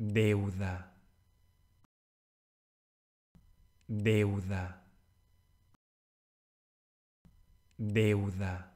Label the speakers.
Speaker 1: deuda, deuda, deuda.